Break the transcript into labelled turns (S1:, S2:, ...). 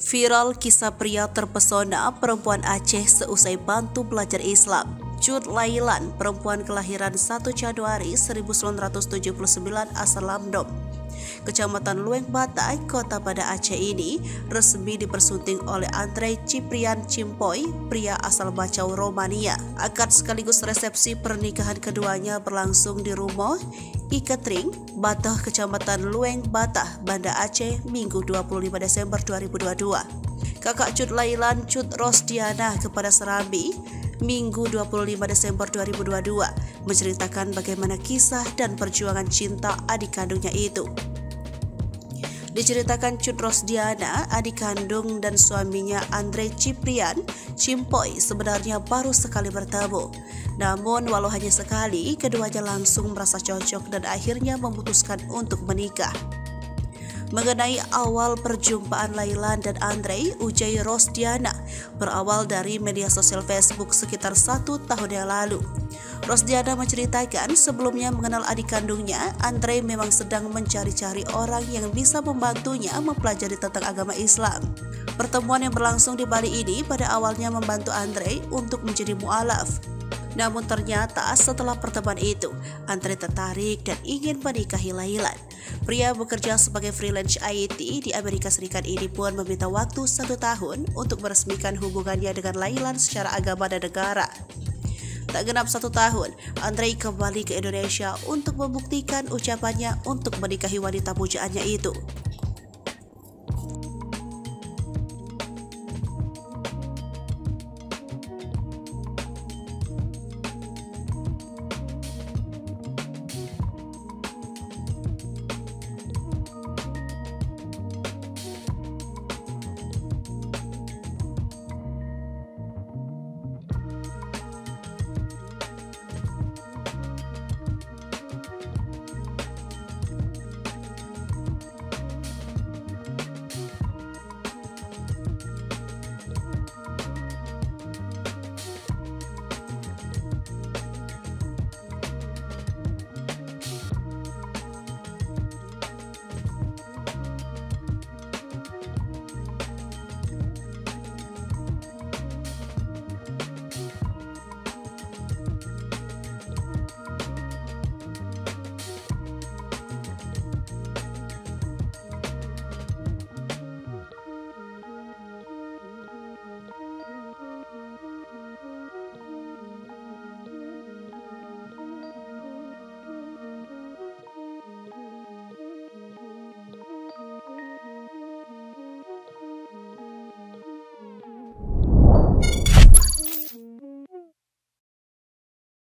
S1: Viral kisah pria terpesona perempuan Aceh seusai bantu belajar Islam. Cut Lailan, perempuan kelahiran 1 Januari 1979 asal Lamdom, Kecamatan Lueng Batai, kota pada Aceh ini resmi dipersunting oleh Andre Ciprian Cimpoy, pria asal Bacau, Romania. Akad sekaligus resepsi pernikahan keduanya berlangsung di rumah Iketring, Batah, Kecamatan Lueng Batah, Banda Aceh, Minggu 25 Desember 2022. Kakak Cut Lailan Cut Rosdiana kepada Serambi, Minggu 25 Desember 2022, menceritakan bagaimana kisah dan perjuangan cinta adik kandungnya itu. Diceritakan Cut Rosdiana, adik kandung dan suaminya Andre Ciprian, Cimpoy sebenarnya baru sekali bertemu. Namun walau hanya sekali, keduanya langsung merasa cocok dan akhirnya memutuskan untuk menikah. Mengenai awal perjumpaan Lailan dan Andre, Ujai Rosdiana berawal dari media sosial Facebook sekitar satu tahun yang lalu. Rosdiana menceritakan sebelumnya mengenal adik kandungnya, Andre memang sedang mencari-cari orang yang bisa membantunya mempelajari tentang agama Islam. Pertemuan yang berlangsung di Bali ini pada awalnya membantu Andre untuk menjadi mualaf. Namun ternyata setelah pertemuan itu, Andre tertarik dan ingin menikahi Lailan. Pria bekerja sebagai freelance IT di Amerika Serikat ini pun meminta waktu satu tahun untuk meresmikan hubungannya dengan Lailan secara agama dan negara. Tak genap satu tahun, Andre kembali ke Indonesia untuk membuktikan ucapannya untuk menikahi wanita pujaannya itu.